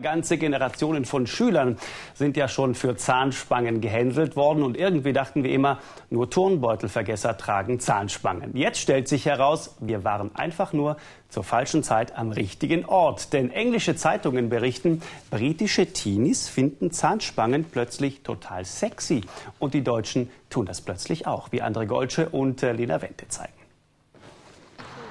Ganze Generationen von Schülern sind ja schon für Zahnspangen gehänselt worden und irgendwie dachten wir immer, nur Turnbeutelvergesser tragen Zahnspangen. Jetzt stellt sich heraus, wir waren einfach nur zur falschen Zeit am richtigen Ort. Denn englische Zeitungen berichten, britische Teenies finden Zahnspangen plötzlich total sexy. Und die Deutschen tun das plötzlich auch, wie André Golsche und äh, Lena Wente zeigen.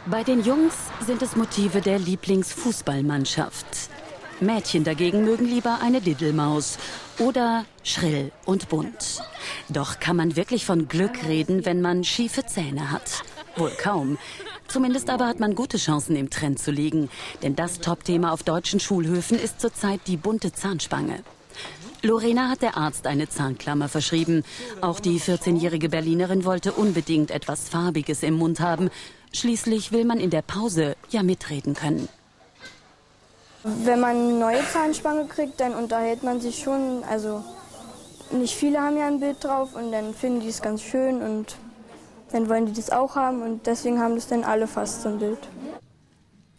Bei den Jungs sind es Motive der Lieblingsfußballmannschaft. Mädchen dagegen mögen lieber eine Diddelmaus oder schrill und bunt. Doch kann man wirklich von Glück reden, wenn man schiefe Zähne hat? Wohl kaum. Zumindest aber hat man gute Chancen im Trend zu liegen. Denn das Topthema auf deutschen Schulhöfen ist zurzeit die bunte Zahnspange. Lorena hat der Arzt eine Zahnklammer verschrieben. Auch die 14-jährige Berlinerin wollte unbedingt etwas Farbiges im Mund haben. Schließlich will man in der Pause ja mitreden können. Wenn man eine neue Zahnspange kriegt, dann unterhält man sich schon. Also nicht viele haben ja ein Bild drauf und dann finden die es ganz schön und dann wollen die das auch haben und deswegen haben das dann alle fast so ein Bild.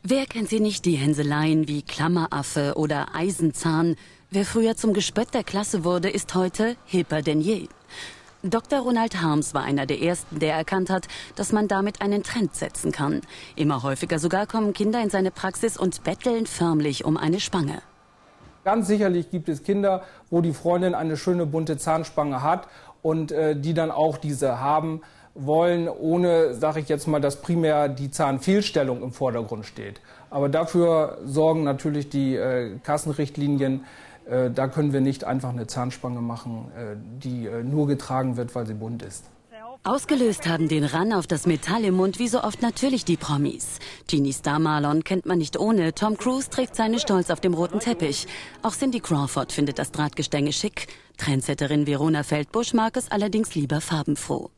Wer kennt sie nicht, die Hänseleien wie Klammeraffe oder Eisenzahn? Wer früher zum Gespött der Klasse wurde, ist heute hipper denn je. Dr. Ronald Harms war einer der ersten, der erkannt hat, dass man damit einen Trend setzen kann. Immer häufiger sogar kommen Kinder in seine Praxis und betteln förmlich um eine Spange. Ganz sicherlich gibt es Kinder, wo die Freundin eine schöne bunte Zahnspange hat und äh, die dann auch diese haben wollen, ohne, sage ich jetzt mal, dass primär die Zahnfehlstellung im Vordergrund steht. Aber dafür sorgen natürlich die äh, Kassenrichtlinien, äh, da können wir nicht einfach eine Zahnspange machen, äh, die äh, nur getragen wird, weil sie bunt ist. Ausgelöst haben den Ran auf das Metall im Mund wie so oft natürlich die Promis. Genie Star Marlon kennt man nicht ohne. Tom Cruise trägt seine Stolz auf dem roten Teppich. Auch Cindy Crawford findet das Drahtgestänge schick. Trendsetterin Verona Feldbusch mag es allerdings lieber farbenfroh.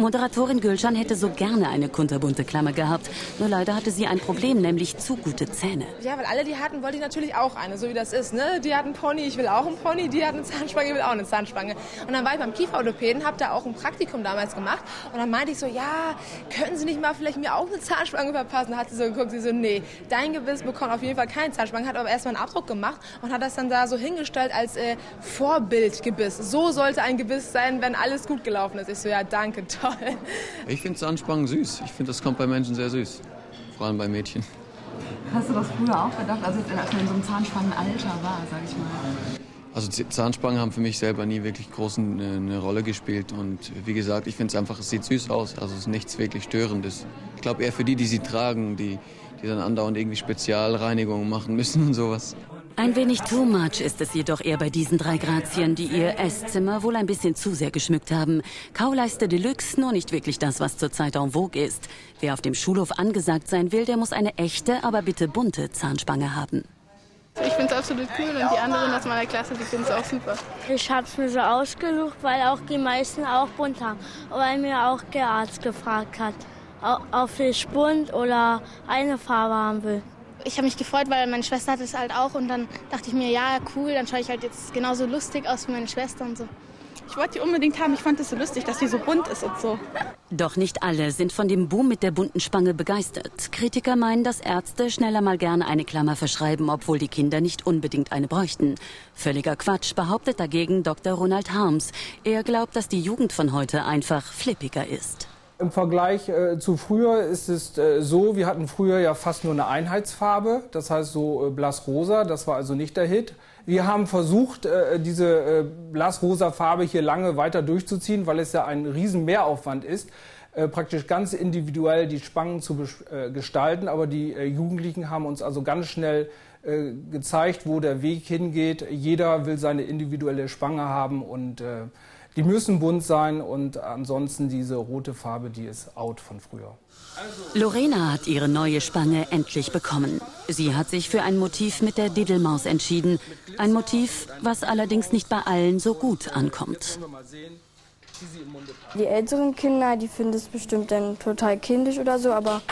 Moderatorin Gülcan hätte so gerne eine kunterbunte Klammer gehabt. Nur leider hatte sie ein Problem, nämlich zu gute Zähne. Ja, weil alle die hatten, wollte ich natürlich auch eine, so wie das ist. Ne? Die hatten Pony, ich will auch einen Pony. Die hatten eine Zahnspange, ich will auch eine Zahnspange. Und dann war ich beim Kieferorthopäden, habe da auch ein Praktikum damals gemacht. Und dann meinte ich so, ja, können Sie nicht mal vielleicht mir auch eine Zahnspange verpassen? Da hat sie so geguckt, sie so, nee, dein Gebiss bekommt auf jeden Fall keine Zahnspange. Hat aber erstmal einen Abdruck gemacht und hat das dann da so hingestellt als äh, Vorbildgebiss. So sollte ein Gebiss sein, wenn alles gut gelaufen ist. Ich so, ja, danke, toll. Ich finde Zahnspangen süß. Ich finde, das kommt bei Menschen sehr süß. Vor allem bei Mädchen. Hast du das früher auch gedacht, also als man in so einem Zahnspangenalter war, sag ich mal? Also Zahnspangen haben für mich selber nie wirklich groß eine, eine Rolle gespielt. Und wie gesagt, ich finde es einfach, es sieht süß aus. Also es ist nichts wirklich Störendes. Ich glaube eher für die, die sie tragen, die, die dann andauernd irgendwie Spezialreinigungen machen müssen und sowas. Ein wenig too much ist es jedoch eher bei diesen drei Grazien, die ihr Esszimmer wohl ein bisschen zu sehr geschmückt haben. Kauleiste Deluxe, nur nicht wirklich das, was zurzeit en vogue ist. Wer auf dem Schulhof angesagt sein will, der muss eine echte, aber bitte bunte Zahnspange haben. Ich finde es absolut cool und die anderen aus meiner Klasse, die finden es auch super. Ich habe es mir so ausgesucht, weil auch die meisten auch bunt haben. Weil mir auch der Arzt gefragt hat, ob ich bunt oder eine Farbe haben will ich habe mich gefreut, weil meine Schwester hat es halt auch und dann dachte ich mir, ja, cool, dann schaue ich halt jetzt genauso lustig aus wie meine Schwester und so. Ich wollte die unbedingt haben. Ich fand es so lustig, dass die so bunt ist und so. Doch nicht alle sind von dem Boom mit der bunten Spange begeistert. Kritiker meinen, dass Ärzte schneller mal gerne eine Klammer verschreiben, obwohl die Kinder nicht unbedingt eine bräuchten. Völliger Quatsch, behauptet dagegen Dr. Ronald Harms. Er glaubt, dass die Jugend von heute einfach flippiger ist. Im Vergleich äh, zu früher ist es äh, so, wir hatten früher ja fast nur eine Einheitsfarbe, das heißt so äh, blassrosa, das war also nicht der Hit. Wir haben versucht, äh, diese äh, blassrosa Farbe hier lange weiter durchzuziehen, weil es ja ein riesen Mehraufwand ist, äh, praktisch ganz individuell die Spangen zu gestalten. Aber die Jugendlichen haben uns also ganz schnell gezeigt, wo der Weg hingeht. Jeder will seine individuelle Spange haben und die müssen bunt sein und ansonsten diese rote Farbe, die ist out von früher. Lorena hat ihre neue Spange endlich bekommen. Sie hat sich für ein Motiv mit der Diddelmaus entschieden. Ein Motiv, was allerdings nicht bei allen so gut ankommt. Die älteren Kinder, die finden es bestimmt dann total kindisch oder so, aber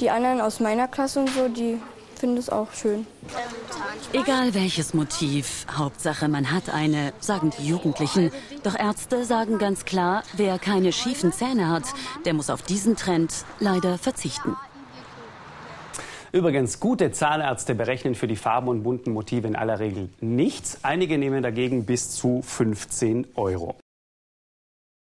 die anderen aus meiner Klasse und so, die finde es auch schön. Egal welches Motiv, Hauptsache man hat eine, sagen die Jugendlichen. Doch Ärzte sagen ganz klar, wer keine schiefen Zähne hat, der muss auf diesen Trend leider verzichten. Übrigens, gute Zahnärzte berechnen für die Farben und bunten Motive in aller Regel nichts. Einige nehmen dagegen bis zu 15 Euro.